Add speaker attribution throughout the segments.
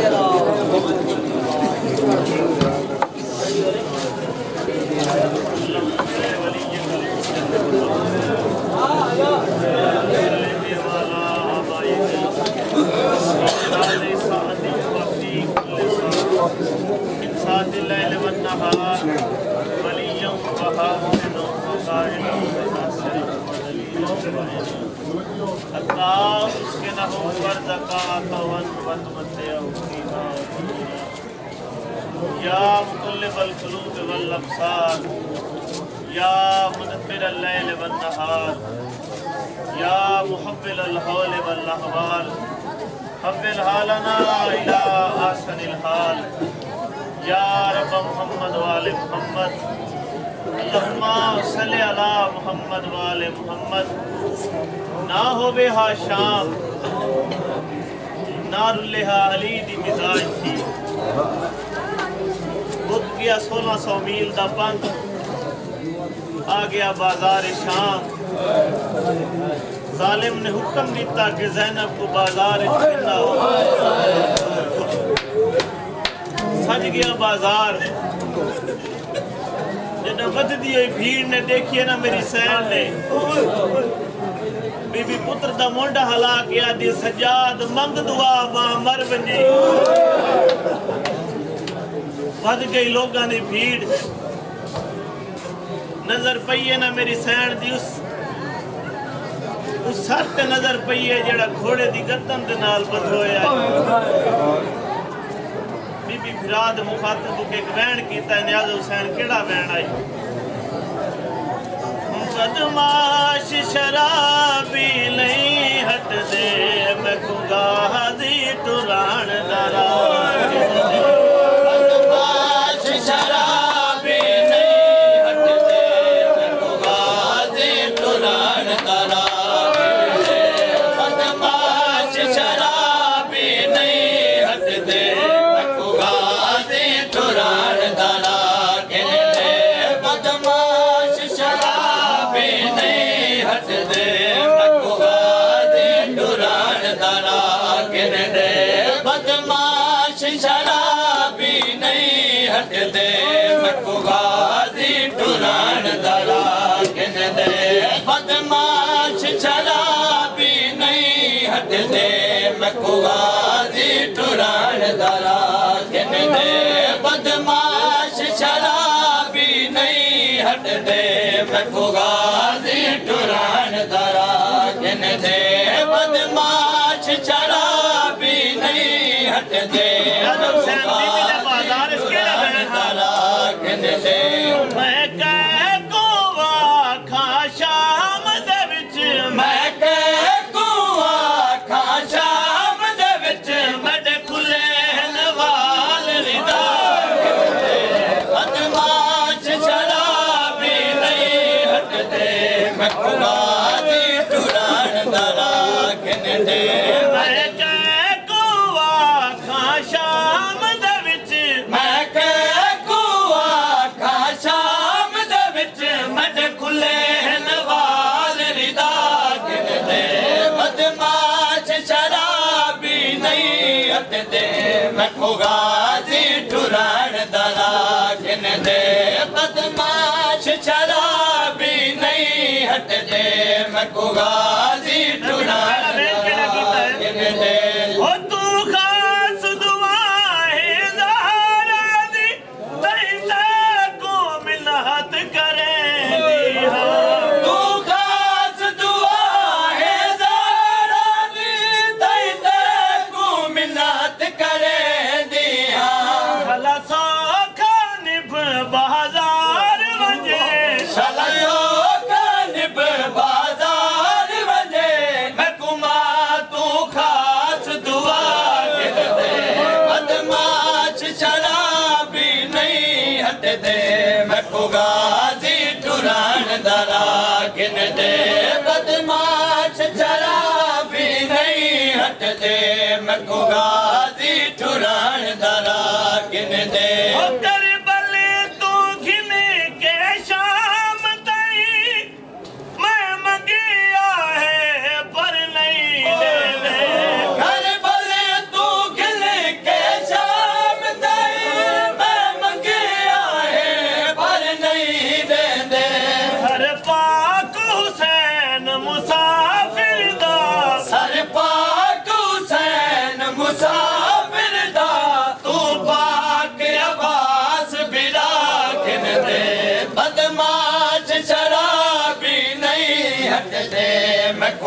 Speaker 1: 谢喽。الغفار یا مدبر اللیل والنہار، یا محبل الحول واللہوال حبل حالنا الى آسن الحال. یا رب محمد وال محمد، اللہم صلی علی محمد وآل محمد. نہ ہو بے ہا شام، نار اللہ علی دی مزاج تھی گیا سولہ سو میل دا پنج۔ آ گیا بازار شام۔ ظالم نے حکم دیتا کہ زینب کو بازار چھنا ہو۔ سج گیا بازار۔ جنہا بد دی ہوئی بھیڑ نے دیکھی ہے نا میری سین نے۔ بی بی پتر دا مونڈا حلا کیا دی سجاد منگ دعا ماں مر بنجی ਵੱਧ ਗਈ ਲੋਕਾਂ ਦੀ ਭੀੜ। ਨਜ਼ਰ ਪਈਏ ਨਾ ਮੇਰੀ ਸੈਣ ਦੀ, ਉਸ ਉਸ ਸਰ ਤੇ ਨਜ਼ਰ ਪਈਏ ਜਿਹੜਾ ਘੋੜੇ ਦੀ ਗਰਦਨ ਦੇ ਨਾਲ ਬਧੋਇਆ ਬੀਬੀ ਫਿਰਾਦ ਮੁਖਾਤਬ ਕੇ ਗਵੈਣ ਕੀਤਾ ਨਿਆਜ਼ ਹੁਸੈਨ ਕਿਹੜਾ ਵੈਣ ਆਈ? ਬਦਮਾਸ਼ ਸ਼ਰਾਬੀ ਨਹੀਂ ਹਟਦੇ। ہٹ دے میں کھگاہ دی تران دارا کن دے بدماش شرابی نہیں ہٹ دے میں کھگاہ دی تران دارا کن میں خدا دی ٹران دارا نہیں ہٹ دے میں کن دے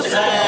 Speaker 1: う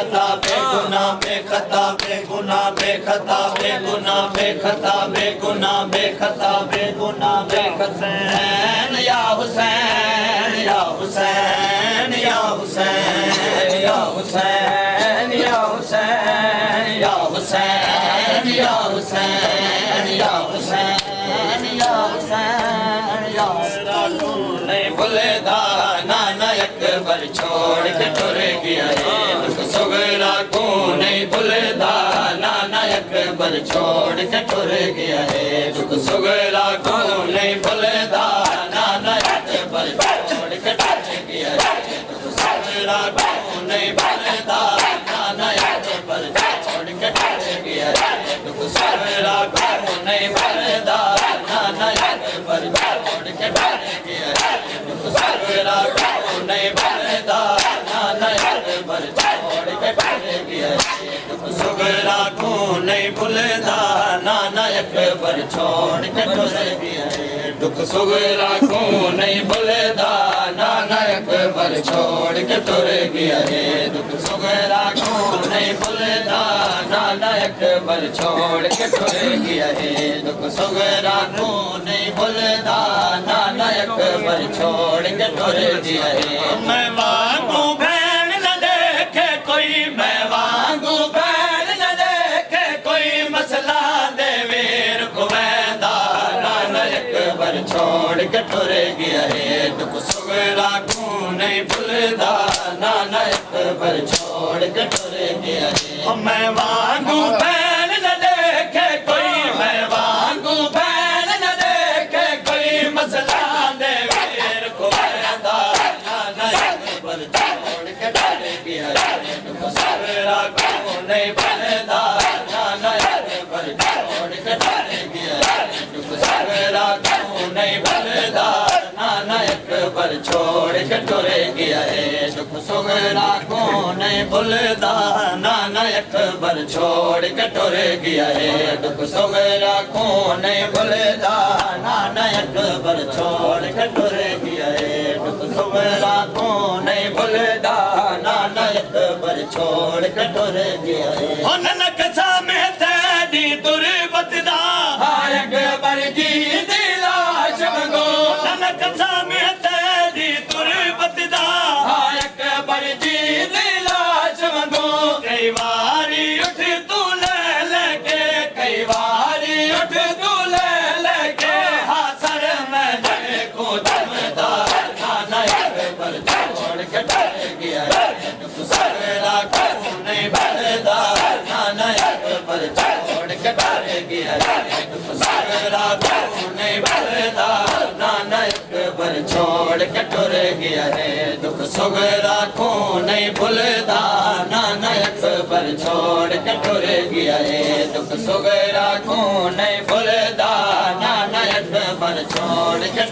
Speaker 1: خطا بے گناہ بے خطا بے گناہ بے خطا بے گناہ بے خطا بے گناہ بے خطا بے گناہ بے حسین یا حسین یا حسین یا حسین یا حسین یا حسین یا حسین یا حسین یا حسین یا حسین یا حسین بھلے دانا اکبر چھوڑ کے ٹر گیا ہے۔ کو نہیں نانا چھوڑ کے ٹر گیا ہے۔ کو نہیں نانا چھوڑ کے ٹر گیا ہے۔ کو نہیں نانا چھوڑ کے ٹر گیا ہے۔ کو نہیں टुर गया है। दुख गया है। दुख सुगरा को नहीं भूलदा नाना अकबर छोड़ के टुर गया है। दुख सुगरा को नहीं भूलदा नाना अकबर छोड़ के टुर गया है।
Speaker 2: मैं
Speaker 1: छोड़ के टुर गया है दुख सुगरा को नहीं भूलदा नानक बर छोड़ के टुर गया है
Speaker 2: मैं वांगू
Speaker 1: वांगू बर छोड़ के टुर गया है। दुख सुगरा को नहीं भूलदा नानक बर छोड़ के टुर गया है। दुख सुगरा को नहीं भूलदा नानक बर छोड़ के टुर गया है। दुख सुगरा को नहीं भूलदा नानक बर छोड़ के टुर गया है।
Speaker 2: हुन कसा में तेरी दुर्बत
Speaker 1: डर गया दुख सगरा को नहीं भरदा नानक पर छोड़ के टुर गया है दुख सुगरा को नहीं भूलदा नानक पर छोड़ के टुर गया है दुख सुगरा को नहीं भूलदा नानक पर छोड़ के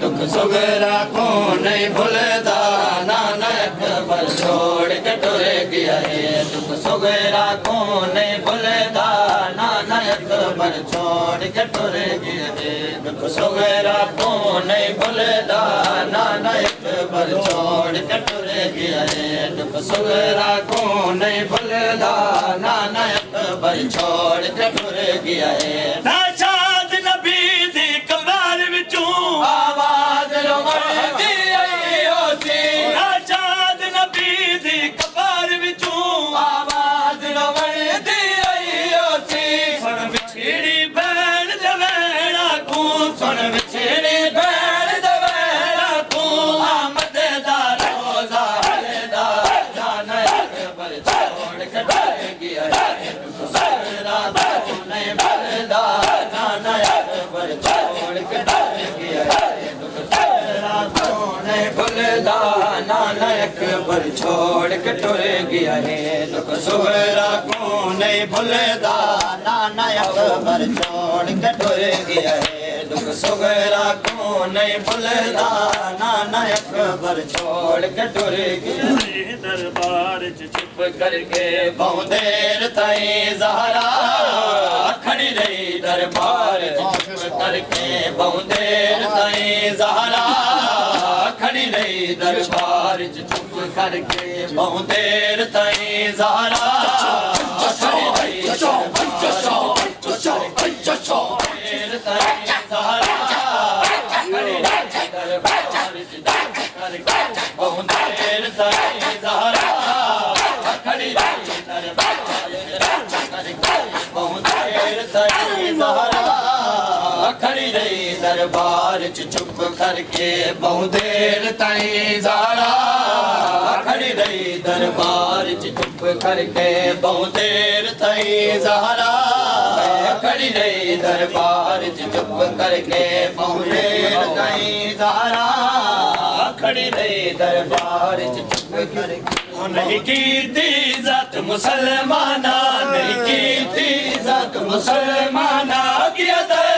Speaker 1: दुख सुगरा को नहीं भूलदा नानक पर छोड़ के टुर गया है दुख सुगरा को नहीं भूलदा नानक पर छोड़ के टुर है। दुख सुगरा को नहीं भूलदा नानक पर छोड़ के टुर है। दुख सुगरा को नहीं भूलदा नानक पर छोड़ के टुर गया छोड़ के टुर गया है। दुख सुवेरा को नहीं भूलदा नानक पर छोड़ के टुर गया है। दुख सुगरा को नहीं भूलदा नानक पर छोड़ के टुर गया
Speaker 2: दरबार च
Speaker 1: चुप करके बहु देर ताईं ज़हरा खड़ी रही दरबार। चुप करके बहु देर ताईं ज़हरा खड़ी रही दरबार बहु देर ताईं ज़हरा। खड़ी रही दरबार देर ताईं ज़हरा दरबार च चुप करके बहुंर ताईं ज़ारा खड़ी रही दरबार च चुप करके बहु देर ताईं ज़ारा खड़ी रही दरबार च चुप करके बहु देर ताईं ज़ारा
Speaker 2: खड़ी रही दरबार च चुप करके नहीं की इज़त मुसलमाना नहीं की करी मुसलमाना मुसलमान मुसलमान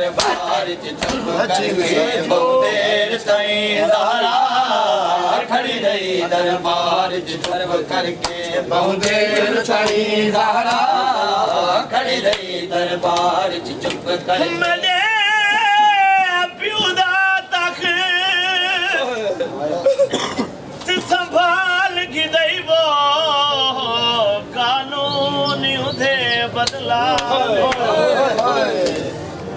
Speaker 2: दरबारि चर्वरे पेर साईं धारा खड़ी रही दरबार के पौंदेर साईं ज़हरा खड़ी रही दरबार च चे प्यूदा तख संभाल कानून उथे बदल।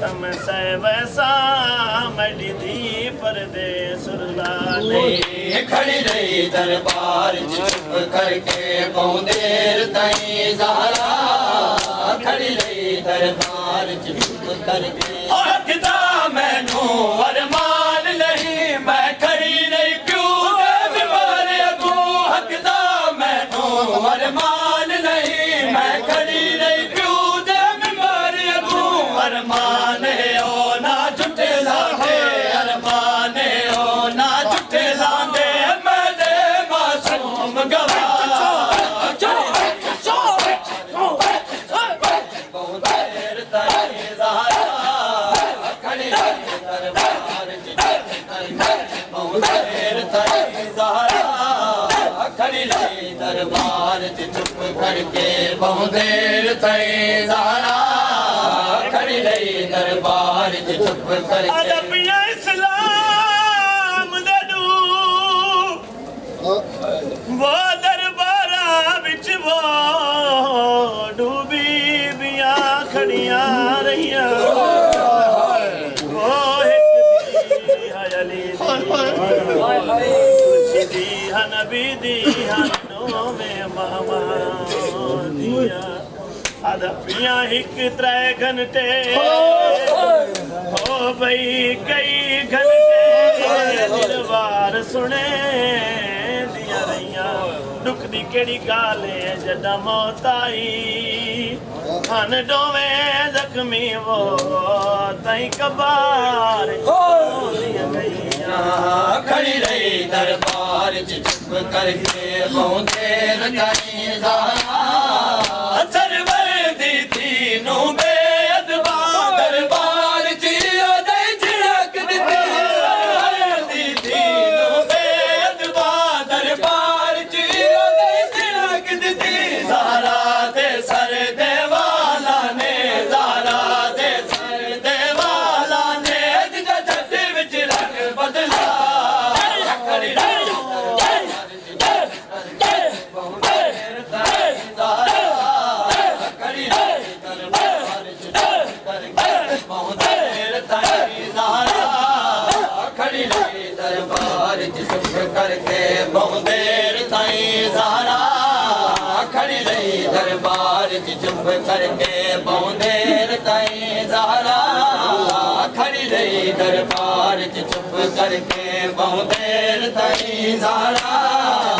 Speaker 2: तम से वैसा मडी दी परदेस रुला नहीं
Speaker 1: खड़ी रही दरबार चुप करके बहुत देर ताईं ज़हरा। खड़ी रही दरबार चुप करके मैनू दरबार च चुप करके बहुत देर ताईं ज़हरा खड़ी रही दरबार च चुप करके
Speaker 2: پيءُ هڪ تري گهنٽي هو ڀئي ڪئي گهٽ درٻار سڻ دکندي ڪهڙي ڳالهه ڊووي جکمي وو تائين ڪباري درٻار देर ताईं करके करेर ताईं ज़ारा
Speaker 1: खड़ी रही दरबार चुप करके बहुं देरि ताईं ज़ारा खड़ी रही दरबार जी चुप करके बहुं देरि ताईं ज़ारा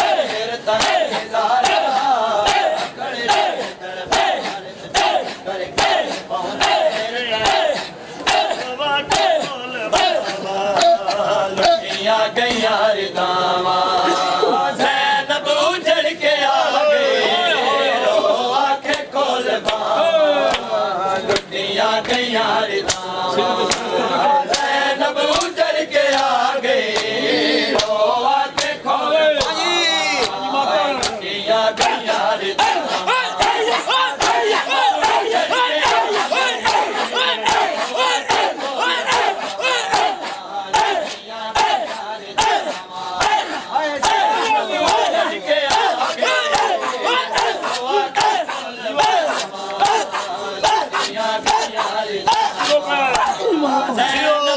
Speaker 2: Muhammad.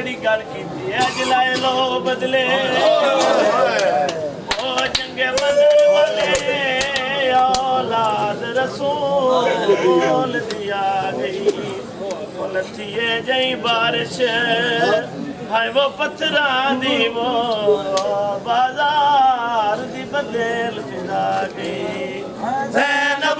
Speaker 2: अॻ लाइ लो
Speaker 1: बदिले हो चङे बदिले औलाद रसो बोल थी बारिश हा वो पथरां वो बज़ार जी बदिलींदा गे न